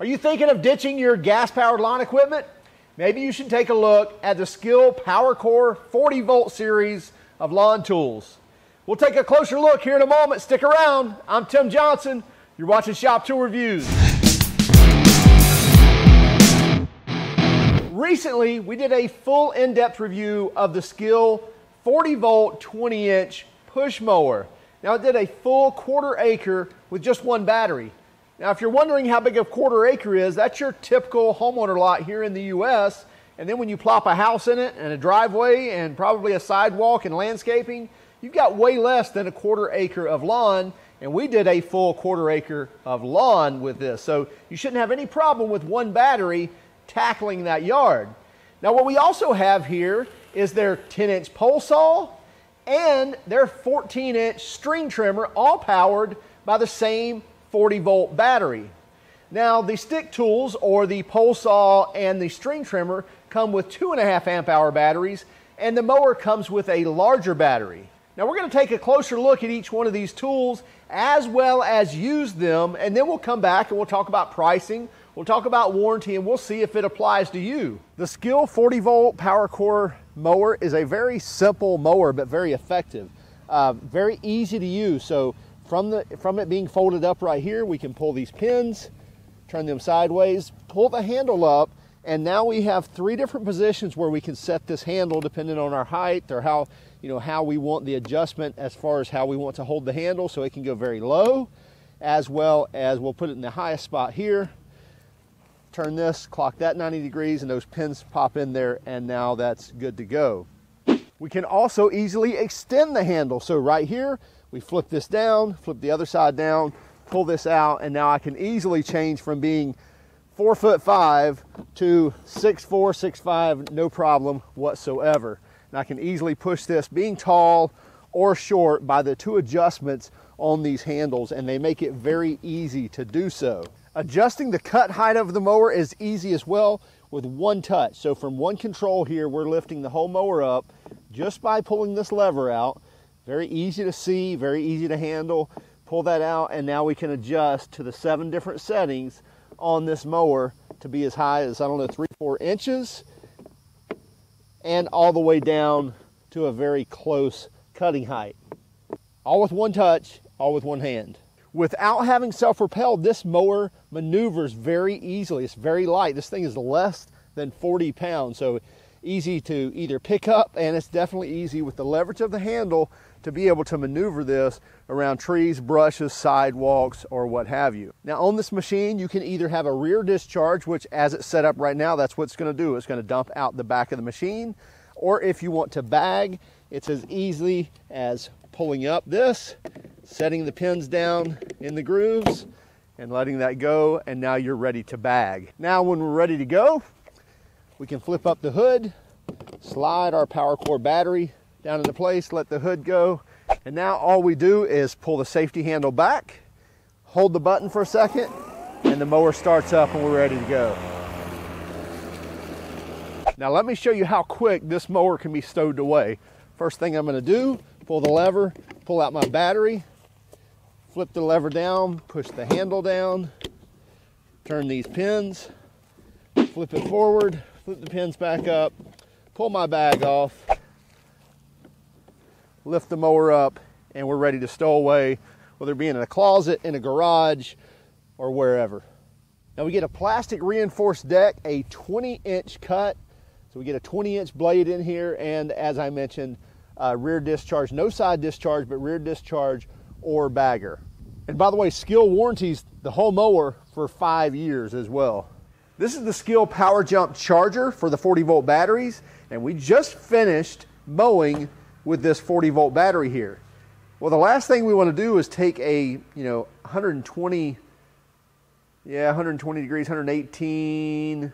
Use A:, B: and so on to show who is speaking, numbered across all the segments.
A: Are you thinking of ditching your gas powered lawn equipment? Maybe you should take a look at the Skil PowerCore 40 volt series of lawn tools. We'll take a closer look here in a moment. Stick around. I'm Tim Johnson. You're watching Shop Tool Reviews. Recently, we did a full in depth review of the Skil 40 volt 20 inch push mower. Now, it did a full quarter acre with just one battery. Now, if you're wondering how big a quarter acre is, that's your typical homeowner lot here in the US. And then when you plop a house in it and a driveway and probably a sidewalk and landscaping, you've got way less than a quarter acre of lawn. And we did a full quarter acre of lawn with this. So you shouldn't have any problem with one battery tackling that yard. Now, what we also have here is their 10 inch pole saw and their 14 inch string trimmer, all powered by the same 40 volt battery. Now, the stick tools or the pole saw and the string trimmer come with two and a half amp hour batteries, and the mower comes with a larger battery. Now, we're going to take a closer look at each one of these tools as well as use them, and then we'll come back and we'll talk about pricing. We'll talk about warranty and we'll see if it applies to you. The Skil 40 volt PowerCore mower is a very simple mower but very effective. Uh, very easy to use. So from, the, from it being folded up right here, we can pull these pins, turn them sideways, pull the handle up, and now we have three different positions where we can set this handle depending on our height or how, you know, how we want the adjustment as far as how we want to hold the handle so it can go very low, as well as we'll put it in the highest spot here. Turn this, clock that 90 degrees, and those pins pop in there, and now that's good to go. We can also easily extend the handle. So right here, we flip this down, flip the other side down, pull this out, and now I can easily change from being four foot five to six four, six five, no problem whatsoever. And I can easily push this being tall or short by the two adjustments on these handles, and they make it very easy to do so. Adjusting the cut height of the mower is easy as well with one touch. So from one control here, we're lifting the whole mower up just by pulling this lever out very easy to see, very easy to handle. Pull that out and now we can adjust to the seven different settings on this mower to be as high as, I don't know, three, four inches and all the way down to a very close cutting height. All with one touch, all with one hand. Without having self-propelled, this mower maneuvers very easily. It's very light. This thing is less than 40 pounds, so easy to either pick up and it's definitely easy with the leverage of the handle to be able to maneuver this around trees, brushes, sidewalks, or what have you. Now on this machine, you can either have a rear discharge, which as it's set up right now, that's what it's gonna do. It's gonna dump out the back of the machine. Or if you want to bag, it's as easy as pulling up this, setting the pins down in the grooves, and letting that go, and now you're ready to bag. Now when we're ready to go, we can flip up the hood, slide our power PowerCore battery down into place, let the hood go. And now all we do is pull the safety handle back, hold the button for a second, and the mower starts up and we're ready to go. Now let me show you how quick this mower can be stowed away. First thing I'm gonna do, pull the lever, pull out my battery, flip the lever down, push the handle down, turn these pins, flip it forward, flip the pins back up, pull my bag off, lift the mower up, and we're ready to stow away, whether it be in a closet, in a garage, or wherever. Now we get a plastic reinforced deck, a 20 inch cut. So we get a 20 inch blade in here, and as I mentioned, uh, rear discharge, no side discharge, but rear discharge or bagger. And by the way, Skil warranties the whole mower for five years as well. This is the Skil Power Jump Charger for the 40 volt batteries, and we just finished mowing with this 40 volt battery here. Well, the last thing we want to do is take a, you know, 120, yeah, 120 degrees, 118,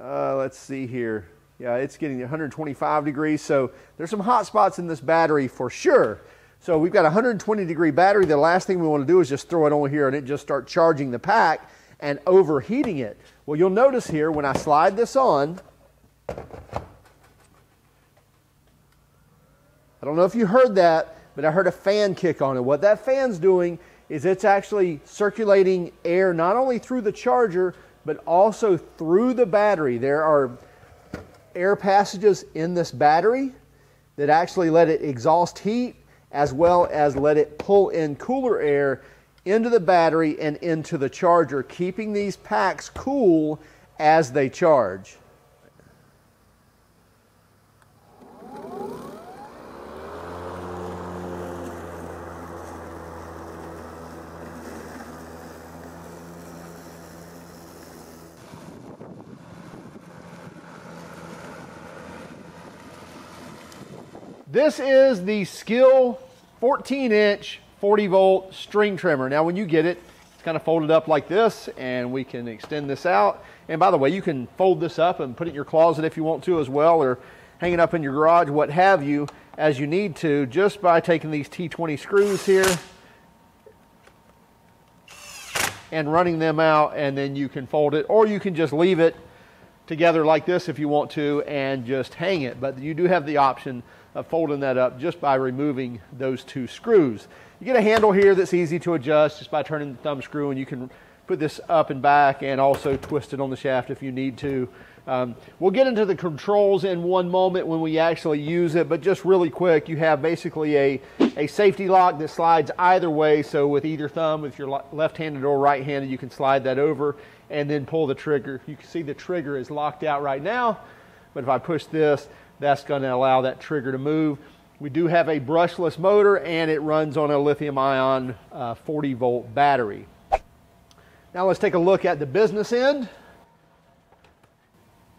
A: uh, let's see here. Yeah, it's getting 125 degrees. So there's some hot spots in this battery for sure. So we've got a 120 degree battery. The last thing we want to do is just throw it on here and it just start charging the pack and overheating it. Well, you'll notice here when I slide this on, I don't know if you heard that, but I heard a fan kick on it. What that fan's doing is it's actually circulating air not only through the charger, but also through the battery. There are air passages in this battery that actually let it exhaust heat as well as let it pull in cooler air into the battery and into the charger, keeping these packs cool as they charge. This is the Skil 14 inch 40 volt string trimmer. Now when you get it, it's kind of folded up like this and we can extend this out. And by the way, you can fold this up and put it in your closet if you want to as well or hang it up in your garage, what have you, as you need to, just by taking these T20 screws here and running them out and then you can fold it or you can just leave it together like this if you want to and just hang it. But you do have the option of folding that up just by removing those two screws. You get a handle here that's easy to adjust just by turning the thumb screw and you can put this up and back and also twist it on the shaft if you need to. Um, we'll get into the controls in one moment when we actually use it, but just really quick, you have basically a, a safety lock that slides either way. So with either thumb, if you're left-handed or right-handed, you can slide that over and then pull the trigger. You can see the trigger is locked out right now, but if I push this, that's going to allow that trigger to move. We do have a brushless motor and it runs on a lithium ion uh, 40 volt battery. Now let's take a look at the business end.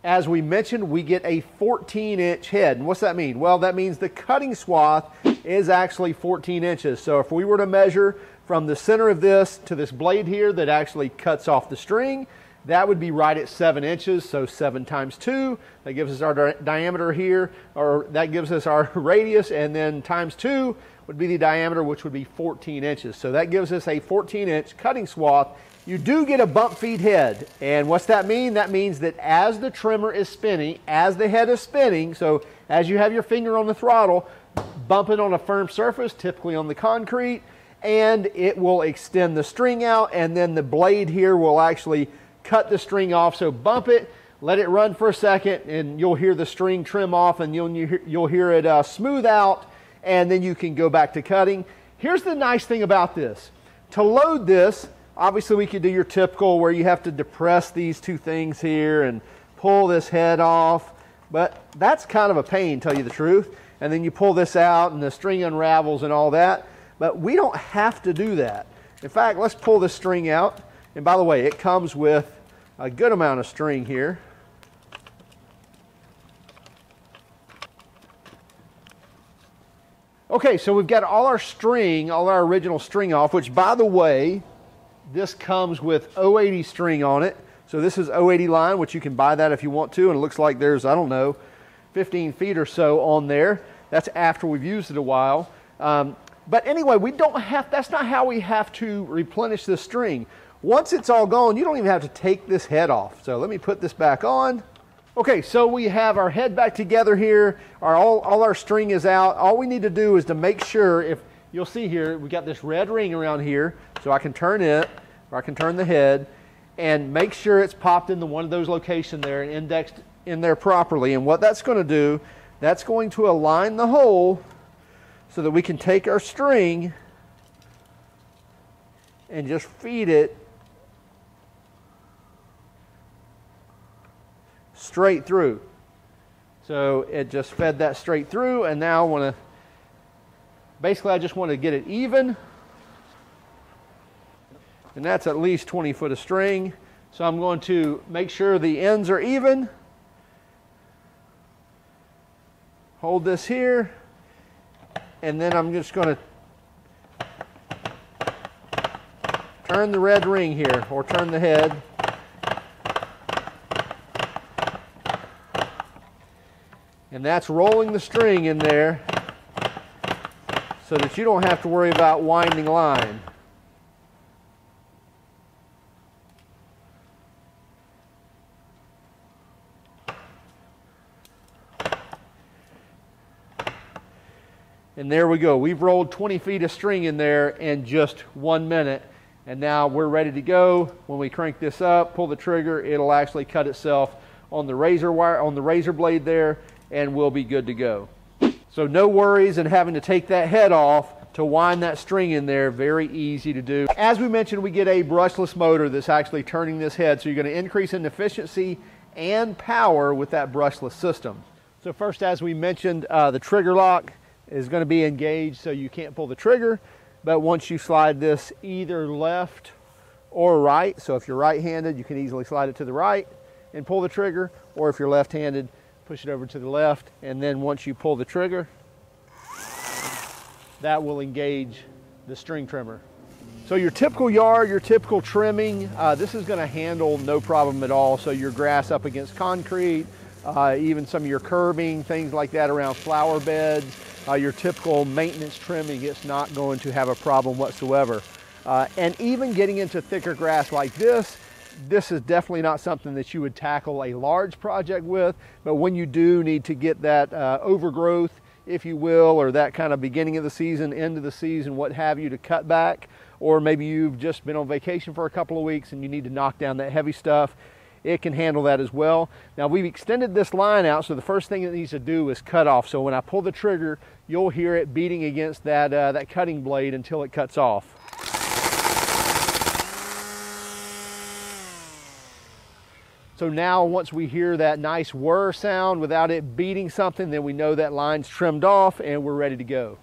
A: As we mentioned, we get a 14 inch head. And what's that mean? Well, that means the cutting swath is actually 14 inches. So if we were to measure from the center of this to this blade here that actually cuts off the string, that would be right at seven inches, so seven times two. That gives us our di diameter here, or that gives us our radius, and then times two would be the diameter, which would be 14 inches. So that gives us a 14 inch cutting swath. You do get a bump feed head. And what's that mean? That means that as the trimmer is spinning, as the head is spinning, so as you have your finger on the throttle, bump it on a firm surface, typically on the concrete, and it will extend the string out, and then the blade here will actually cut the string off. So bump it, let it run for a second, and you'll hear the string trim off, and you'll, you'll hear it uh, smooth out, and then you can go back to cutting. Here's the nice thing about this. To load this, obviously we could do your typical where you have to depress these two things here and pull this head off, but that's kind of a pain, tell you the truth. And then you pull this out and the string unravels and all that. But we don't have to do that. In fact, let's pull this string out. And by the way, it comes with a good amount of string here. Okay, so we've got all our string, all our original string off, which by the way, this comes with 080 string on it. So this is 080 line, which you can buy that if you want to. And it looks like there's, I don't know, 15 feet or so on there. That's after we've used it a while. Um, but anyway, we don't have, that's not how we have to replenish the string. Once it's all gone, you don't even have to take this head off. So let me put this back on. Okay, so we have our head back together here. Our, all, all our string is out. All we need to do is to make sure if, you'll see here, we got this red ring around here. So I can turn it, or I can turn the head, and make sure it's popped into one of those locations there and indexed in there properly. And what that's going to do, that's going to align the hole so that we can take our string and just feed it straight through. So it just fed that straight through and now I want to basically I just want to get it even and that's at least 20 foot of string. So I'm going to make sure the ends are even. Hold this here and then I'm just going to turn the red ring here or turn the head and that's rolling the string in there so that you don't have to worry about winding line. And there we go. We've rolled 20 feet of string in there in just one minute. And now we're ready to go. When we crank this up, pull the trigger, it'll actually cut itself on the razor wire, on the razor blade there, and we'll be good to go. So no worries in having to take that head off to wind that string in there, very easy to do. As we mentioned, we get a brushless motor that's actually turning this head, so you're gonna increase in efficiency and power with that brushless system. So first, as we mentioned, uh, the trigger lock is gonna be engaged so you can't pull the trigger, but once you slide this either left or right, so if you're right-handed, you can easily slide it to the right and pull the trigger, or if you're left-handed, push it over to the left, and then once you pull the trigger, that will engage the string trimmer. So your typical yard, your typical trimming, uh, this is gonna handle no problem at all. So your grass up against concrete, uh, even some of your curbing, things like that around flower beds, uh, your typical maintenance trimming, it's not going to have a problem whatsoever. Uh, and even getting into thicker grass like this, this is definitely not something that you would tackle a large project with, but when you do need to get that uh, overgrowth if you will, or that kind of beginning of the season, end of the season, what have you, to cut back. Or maybe you've just been on vacation for a couple of weeks and you need to knock down that heavy stuff. It can handle that as well. Now we've extended this line out, so the first thing it needs to do is cut off. So when I pull the trigger, you'll hear it beating against that, uh, that cutting blade until it cuts off. So now once we hear that nice whir sound without it beating something, then we know that line's trimmed off and we're ready to go.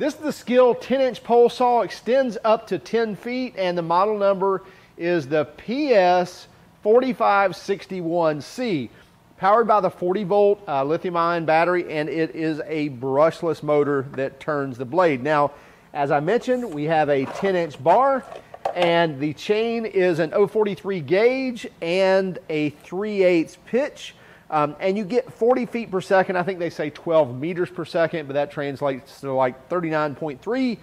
A: This is the Skil 10 inch pole saw, extends up to 10 feet, and the model number is the PS 4561C. Powered by the 40 volt uh, lithium ion battery, and it is a brushless motor that turns the blade. Now, as I mentioned, we have a 10 inch bar, and the chain is an 043 gauge and a 3 8 pitch. Um, and you get 40 feet per second. I think they say 12 meters per second, but that translates to like 39.3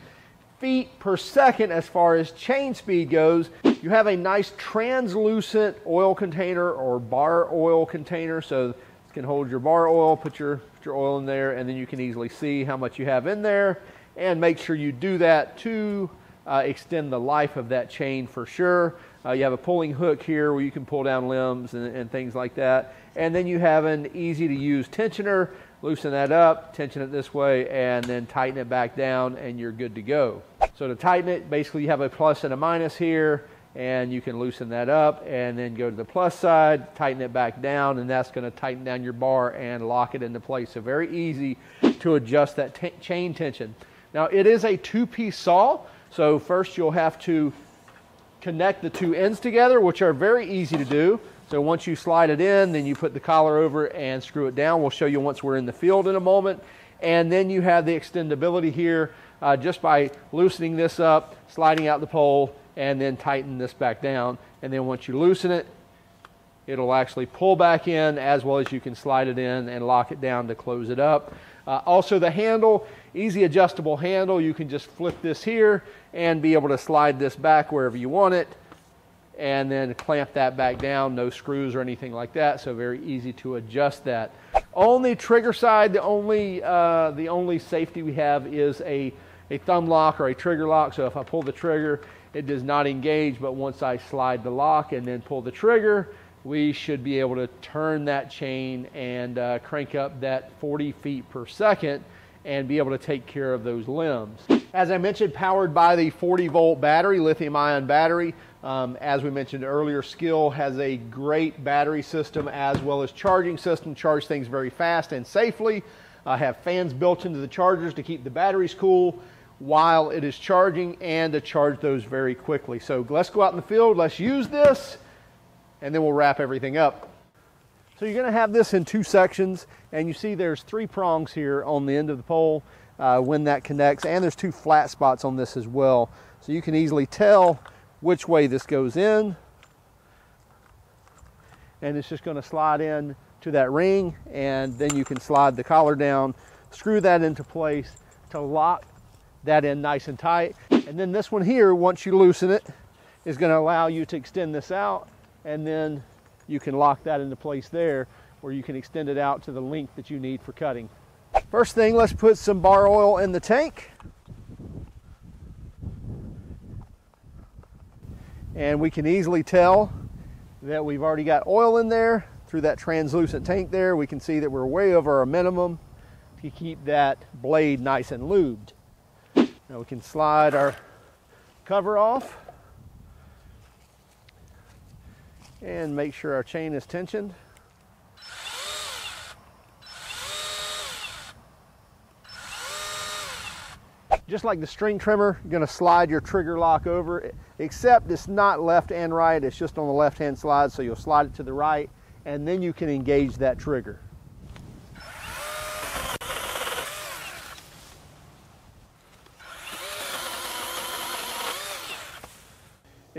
A: feet per second as far as chain speed goes. You have a nice translucent oil container or bar oil container. So it can hold your bar oil, put your, put your oil in there, and then you can easily see how much you have in there. And make sure you do that to uh, extend the life of that chain for sure. Uh, you have a pulling hook here where you can pull down limbs and, and things like that. And then you have an easy to use tensioner. Loosen that up, tension it this way, and then tighten it back down, and you're good to go. So to tighten it, basically you have a plus and a minus here, and you can loosen that up, and then go to the plus side, tighten it back down, and that's going to tighten down your bar and lock it into place. So very easy to adjust that chain tension. Now it is a two-piece saw, so first you'll have to connect the two ends together, which are very easy to do. So once you slide it in, then you put the collar over and screw it down. We'll show you once we're in the field in a moment. And then you have the extendability here uh, just by loosening this up, sliding out the pole, and then tighten this back down. And then once you loosen it, it'll actually pull back in as well as you can slide it in and lock it down to close it up. Uh, also the handle, easy adjustable handle. You can just flip this here and be able to slide this back wherever you want it and then clamp that back down, no screws or anything like that, so very easy to adjust that. On the trigger side, the only, uh, the only safety we have is a, a thumb lock or a trigger lock, so if I pull the trigger, it does not engage, but once I slide the lock and then pull the trigger, we should be able to turn that chain and uh, crank up that 40 feet per second and be able to take care of those limbs. As I mentioned, powered by the 40 volt battery, lithium ion battery. Um, as we mentioned earlier, Skil has a great battery system as well as charging system, charge things very fast and safely. Uh, have fans built into the chargers to keep the batteries cool while it is charging and to charge those very quickly. So let's go out in the field, let's use this, and then we'll wrap everything up. So you're going to have this in two sections, and you see there's three prongs here on the end of the pole uh, when that connects, and there's two flat spots on this as well. So you can easily tell which way this goes in, and it's just going to slide in to that ring, and then you can slide the collar down, screw that into place to lock that in nice and tight. And then this one here, once you loosen it, is going to allow you to extend this out, and then you can lock that into place there or you can extend it out to the length that you need for cutting. First thing, let's put some bar oil in the tank. And we can easily tell that we've already got oil in there through that translucent tank there. We can see that we're way over our minimum to keep that blade nice and lubed. Now we can slide our cover off. And make sure our chain is tensioned. Just like the string trimmer, you're gonna slide your trigger lock over, except it's not left and right, it's just on the left-hand slide, so you'll slide it to the right, and then you can engage that trigger.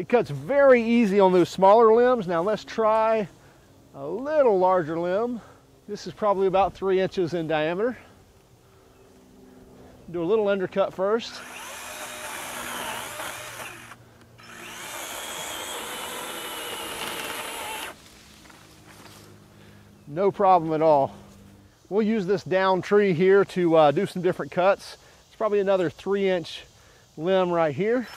A: Cuts very easy on those smaller limbs. Now let's try a little larger limb. This is probably about three inches in diameter. Do a little undercut first. No problem at all. We'll use this down tree here to uh, do some different cuts. It's probably another three inch limb right here.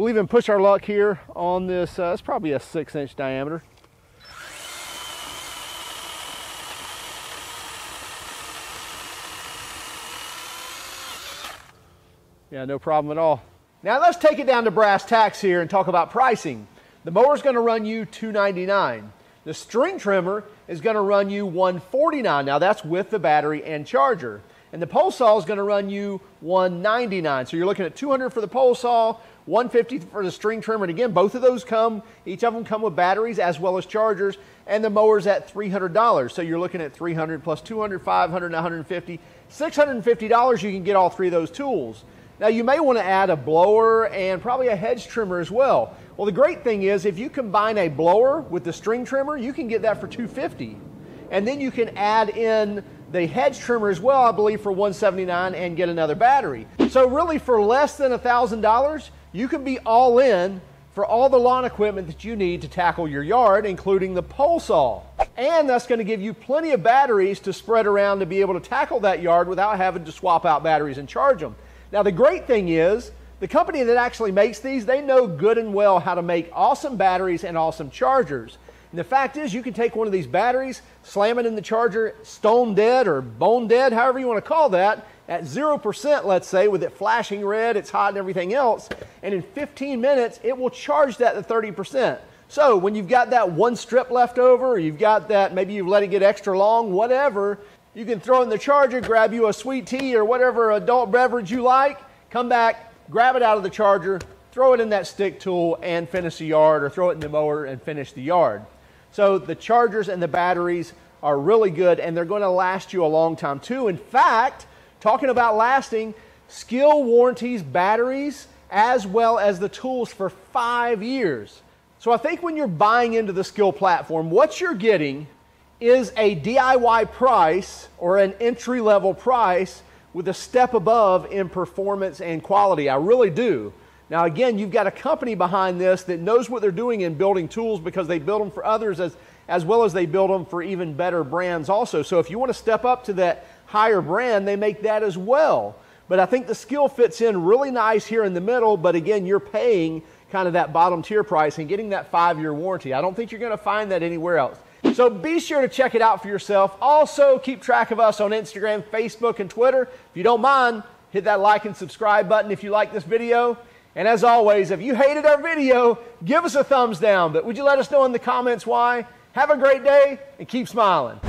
A: We'll even push our luck here on this, uh, it's probably a six inch diameter. Yeah, no problem at all. Now let's take it down to brass tacks here and talk about pricing. The mower is going to run you 299. The string trimmer is going to run you 149. Now that's with the battery and charger. And the pole saw is going to run you 199. So you're looking at 200 for the pole saw, 150 for the string trimmer. And again, both of those come, each of them come with batteries as well as chargers. And the mower's at $300. So you're looking at 300 plus 200, 500, 150, $650 you can get all three of those tools. Now you may want to add a blower and probably a hedge trimmer as well. Well, the great thing is if you combine a blower with the string trimmer, you can get that for 250. And then you can add in the hedge trimmer as well, I believe, for 179 and get another battery. So really for less than $1,000, you can be all in for all the lawn equipment that you need to tackle your yard, including the pole saw. And that's going to give you plenty of batteries to spread around to be able to tackle that yard without having to swap out batteries and charge them. Now, the great thing is, the company that actually makes these, they know good and well how to make awesome batteries and awesome chargers. And the fact is, you can take one of these batteries, slam it in the charger, stone dead or bone dead, however you want to call that, at 0%, let's say, with it flashing red, it's hot and everything else, and in 15 minutes, it will charge that to 30%. So when you've got that one strip left over, or you've got that, maybe you've let it get extra long, whatever, you can throw in the charger, grab you a sweet tea or whatever adult beverage you like, come back, grab it out of the charger, throw it in that stick tool and finish the yard, or throw it in the mower and finish the yard. So the chargers and the batteries are really good and they're going to last you a long time too. In fact, talking about lasting, Skil warranties batteries as well as the tools for five years. So I think when you're buying into the Skil platform, what you're getting is a DIY price or an entry level price with a step above in performance and quality. I really do. Now, again, you've got a company behind this that knows what they're doing in building tools because they build them for others as, as well as they build them for even better brands also. So if you want to step up to that higher brand, they make that as well. But I think the Skil fits in really nice here in the middle, but again, you're paying kind of that bottom tier price and getting that five year warranty. I don't think you're going to find that anywhere else. So be sure to check it out for yourself. Also, keep track of us on Instagram, Facebook, and Twitter. If you don't mind, hit that like and subscribe button if you like this video. And as always, if you hated our video, give us a thumbs down. But would you let us know in the comments why? Have a great day and keep smiling.